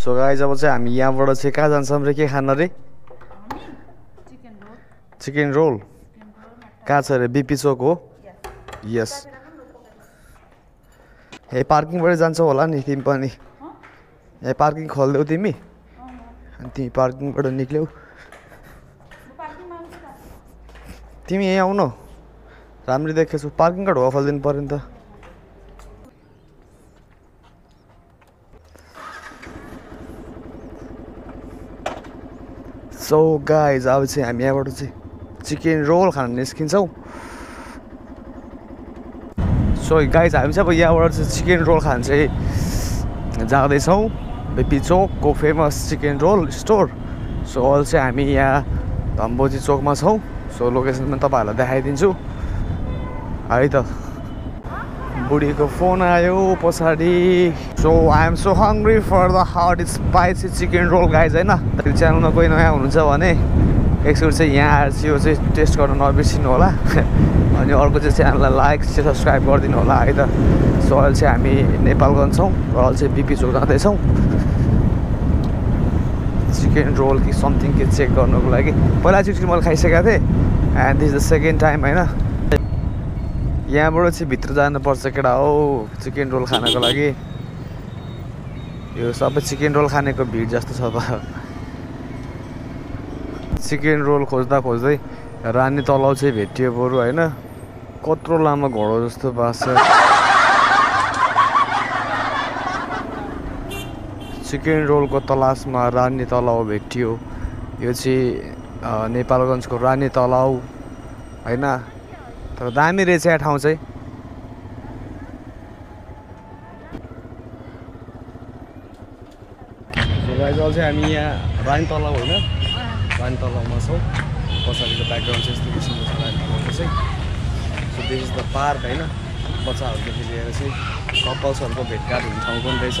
Guys अब चाहिँ हामी यहाँबाट चाहिँ कहाँ जान्छौँ रे? के खान रे? चिकन रोल कहाँ छ अरे बिपी चोक हो? यस ए पार्किङबाट जान्छौ होला नि तिमी पनि। ए पार्किङ खोलिदेऊ तिमी। अनि तिमी पार्किङबाट निक्ल्यौ। तिमी यहीँ आउनु। राम्ररी देखेछु पार्किङ कार्ड हो खोलिदिनु पऱ्यो नि त? सो गाइज अब चाहिँ हामी यहाँबाट चाहिँ चिकन रोल खान निस्किन्छौँ। सो गाइज हामी चाहिँ अब यहाँबाट चाहिँ चिकन रोल खान चाहिँ जाँदैछौँ। बेपी चोकको famous chicken roll store so अहिले चाहिँ हामी यहाँ धम्बोजी चोकमा छौँ। सो लोकेसन पनि तपाईँहरूलाई देखाइदिन्छु। है त। बुढीको फोन आयो पछाडि। So I am so hungry for the hot spicy chicken roll guys होइन? च्यानलमा कोही नयाँ हुनुहुन्छ भने एकचोटि चाहिँ यहाँ आएर चाहिँ यो चाहिँ टेस्ट गर्न नबिर्सिनु होला। अनि अर्को चाहिँ च्यानललाई लाइक सब्सक्राइब गरिदिनु होला है त? सो अहिले चाहिँ हामी नेपालगञ्ज छौँ र अहिले चाहिँ बिपी चोक जाँदैछौँ। चिकन रोल कि समथिङ के चेक गर्नुको लागि। पहिला चाहिँ मैले खाइसकेको थिएँ। And this the second time होइन? यहाँबाट चाहिँ भित्र जानुपर्छ केटा हो चिकन रोल खानको लागि। यो सबै चिकन रोल खानेको भिड जस्तो छ त। चिकन रोल खोज्दा खोज्दै रानी तलाउ चाहिँ भेटियो बरु होइन? कत्रो लामो घोडो जस्तो बाँच्छ चिकन रोलको तलासमा रानी तलाउ भेटियो। यो चाहिँ नेपालगञ्जको रानी तलाउ होइन? तर दामी रहेछ यहाँ ठाउँ चाहिँ। चाहिँ हामी यहाँ रानी तलाउ होइन? रानी तलाउमा छौँ। पछाडिको ब्याकग्राउन्ड चाहिँ यस्तो किसिमको छ रानी तलाउको चाहिँ। So this is the park होइन। बच्चाहरूदेखि लिएर चाहिँ कपल्सहरूको भेटघाट हुने ठाउँ पनि रहेछ।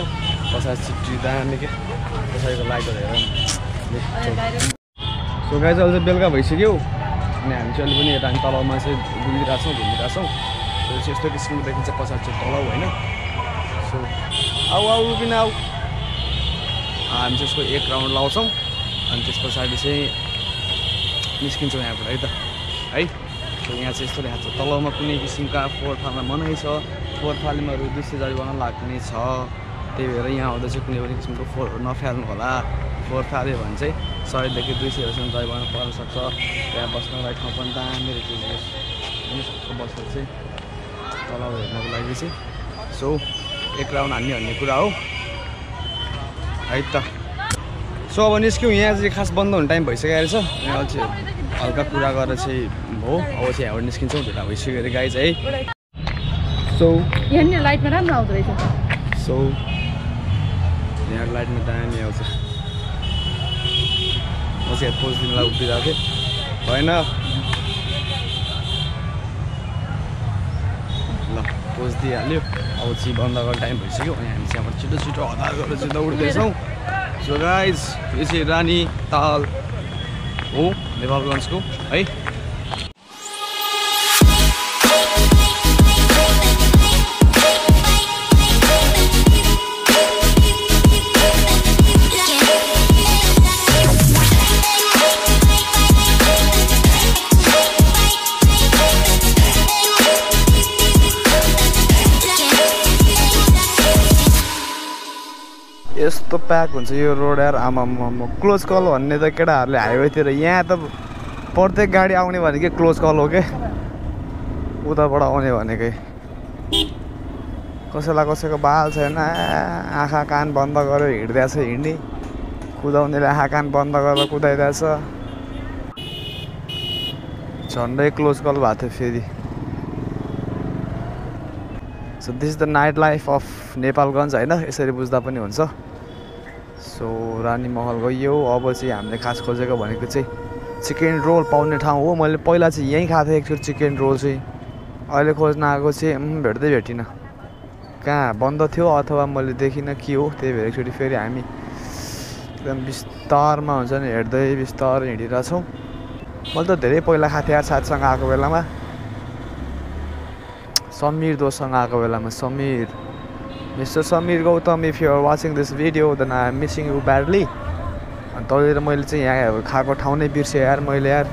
पछाडि चिट्टी दामी के पछाडिको लाइटहरू हेर। सो गाई चाहिँ अहिले चाहिँ बेलुका भइसक्यो। अनि हामी चाहिँ अहिले पनि रानी तलाउमा चाहिँ डुलिरहेको छौँ घुमिरहेको छौँ सो चाहिँ यस्तो किसिमको देखिन्छ पछाडि चाहिँ तलाउ होइन। सो आऊ आऊ रुपिन आऊ। हामी चाहिँ यसको एक राउन्ड लाउँछौँ। अनि त्यस पछाडि चाहिँ निस्किन्छौँ यहाँबाट है त। है? सो यहाँ चाहिँ यस्तो लेखाएको छ। तलमा कुनै किसिमका फोहोर फाल्न मनाइ छ। फोहोर फाल्नेमा रु दुई सय जरिवाना लाग्ने छ। त्यही भएर यहाँ आउँदा चाहिँ कुनै पनि किसिमको फोहोरहरू नफाल्नु होला फोहोर फाल्यो भने चाहिँ सयदेखि दुई सयहरूसम्म जरिवाना पर्न सक्छ। त्यहाँ बस्नको लागि ठाउँ पनि दामी रहेछ यसको बसेर चाहिँ। तलाउ हेर्नको लागि चाहिँ। सो एक राउन्ड हान्ने भन्ने कुरा हो। है त। सो अब निस्क्यौँ। यहाँ चाहिँ खास बन्द हुने टाइम भइसकेको रहेछ। यहाँ चाहिँ हल्का कुरा गरेर चाहिँ हो। अब चाहिँ यहाँबाट निस्किन्छौँ। ढिला भइसक्यो अरे गाई चाहिँ है। सो यहाँनिर लाइटमा राम्रो आउँदो रहेछ। सो यहाँ लाइटमा दामी आउँछ। म चाहिँ पोज दिनलाई उभिरहेको थिएँ होइन ल पोज दिइहाल्यो अब चाहिँ बन्द गर्ने टाइम भइसक्यो अनि हामी चाहिँ यहाँबाट छिटो छिटो हतार गरेर चाहिँ दौड्दैछौँ सो गाइज यो चाहिँ रानी ताल हो नेपालगञ्जको है यस्तो प्याक हुन्छ यो रोड यार आमामा क्लोज कल भन्ने त केटाहरूले हाइवेतिर यहाँ त प्रत्येक गाडी आउने भनेकै क्लोज कल हो के? उताबाट आउने भनेकै। कसैलाई कसैको बाल छैन आँखा कान बन्द गरेर हिँड्दैछ हिँड्ने। कुदाउनेले आँखा कान बन्द गरेर कुदाइरहेछ झन्डै क्लोज कल भएको थियो फेरि। So this the night life of Nepalgunj होइन? यसरी बुझ्दा पनि हुन्छ। सो रानी महल गइयो। अब चाहिँ हामीले खास खोजेको भनेको चाहिँ चिकन रोल पाउने ठाउँ हो। मैले पहिला चाहिँ यहीँ खाएको थिएँ एकचोटि चिकन रोल चाहिँ। अहिले खोज्न आएको चाहिँ भेट्दै भेटिनँ। कहाँ बन्द थियो अथवा मैले देखिनँ के हो त्यही भएर एकचोटि फेरि हामी एकदम बिस्तारमा हुन्छ नि हेर्दै बिस्तारै हिँडिरहेछौँ। मैले त धेरै पहिला खाएको थिएँ साथीसँग आएको बेलामा। समीर दोसँग आएको बेलामा Samir. Samir Gautam, if you are watching this video, then I am missing you badly. अनि तैँले र मैले चाहिँ यहाँ खाएको ठाउँ नै बिर्सेँ यार मैले यार।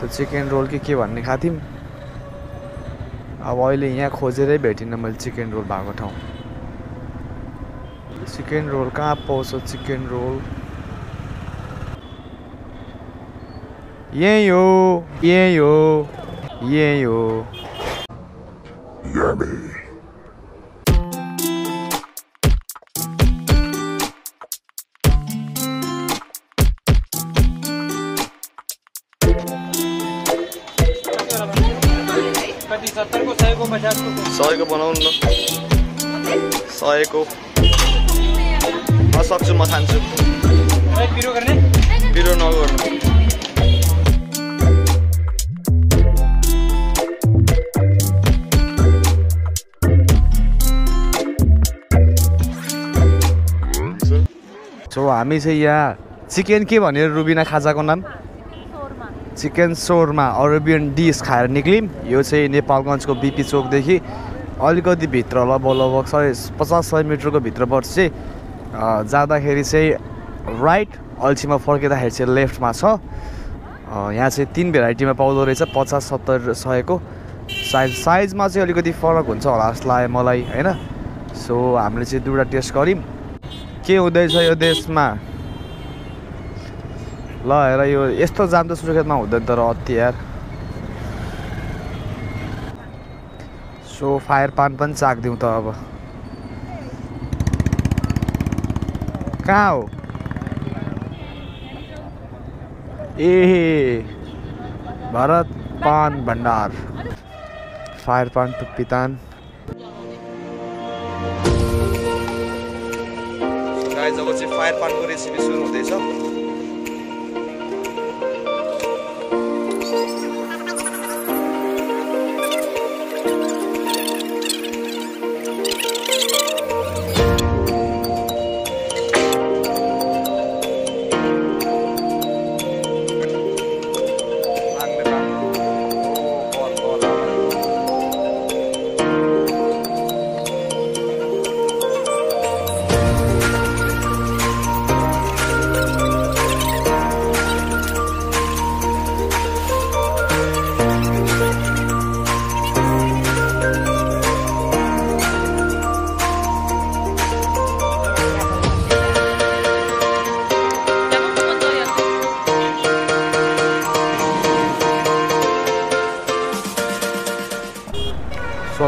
त्यो चिकन रोल कि के भन्ने खाएको थियौँ अब अहिले यहाँ खोजेरै भेटिनँ मैले चिकन रोल भएको ठाउँ। चिकन रोल कहाँ पाउँछ चिकन रोल यहीँ हो यहीँ हो यहीँ हो। सयको बनाउनु न। सयको म सक्छु म खान्छु। पिरो गर्ने पिरो नगर्नु। सो हामी चाहिँ यहाँ चिकन के भनेर रुबिना खाजाको नाम? चिकन सोरमा अरेबियन डिस खाएर निक्ल्यौँ यो चाहिँ नेपालगञ्जको बिपी चोकदेखि अलिकति भित्र लगभग लगभग सय पचास सय मिटरको भित्र पर्छ चाहिँ। जाँदाखेरि चाहिँ राइट अल्छीमा फर्किँदाखेरि चाहिँ लेफ्टमा छ। यहाँ चाहिँ तिन भेराइटीमा पाउँदो रहेछ पचास सत्तर सयको। साइज साइजमा चाहिँ अलिकति फरक हुन्छ होला जस्तो लाग्यो मलाई होइन? सो हामीले चाहिँ दुइटा टेस्ट गऱ्यौँ। के हुँदैछ यो देशमा? ल हेर यो यस्तो जाम त सुर्खेतमा हुँदैन तर अति यार। सो फायर पान पनि चाकिदिउँ त अब। कहाँ हो? ए भरत पान भण्डार। फायर पान टुप्पी अब चाहिँ फायर पानको रेसिपी सुरु हुँदैछ।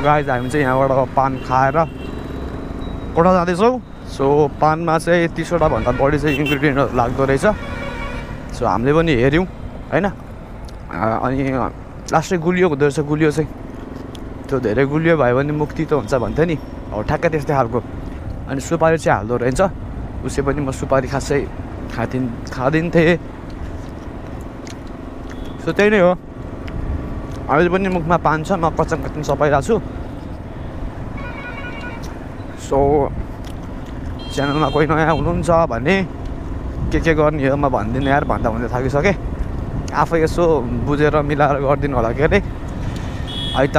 सो गाइज हामी चाहिँ यहाँबाट पान खाएर कोठा जाँदैछौँ सो पानमा चाहिँ तिसवटा भन्दा बढी चाहिँ इन्ग्रिडियन्टहरू लाग्दो रहेछ। सो हामीले पनि हेऱ्यौँ होइन? अनि लास्टै गुलियो हुँदो रहेछ गुलियो चाहिँ। त्यो धेरै गुलियो भयो भने मुक्ति त हुन्छ भन्थ्यो नि। हो ठ्याक्कै त्यस्तै खालको। अनि सुपारी चाहिँ हाल्दो रहेछ। उसै पनि म सुपारी खासै खादिन् खादिन्थेँ। सो त्यही नै हो। अहिले पनि मुखमा पान छ म कचन कचन सपाइरहेको छु सो च्यानलमा कोही नयाँ हुनुहुन्छ भने के के गर्ने हो म भनिदिनु यार भन्दा भन्दै थाकिसकेँ आफै यसो बुझेर मिलाएर गरिदिनु होला के अरे है त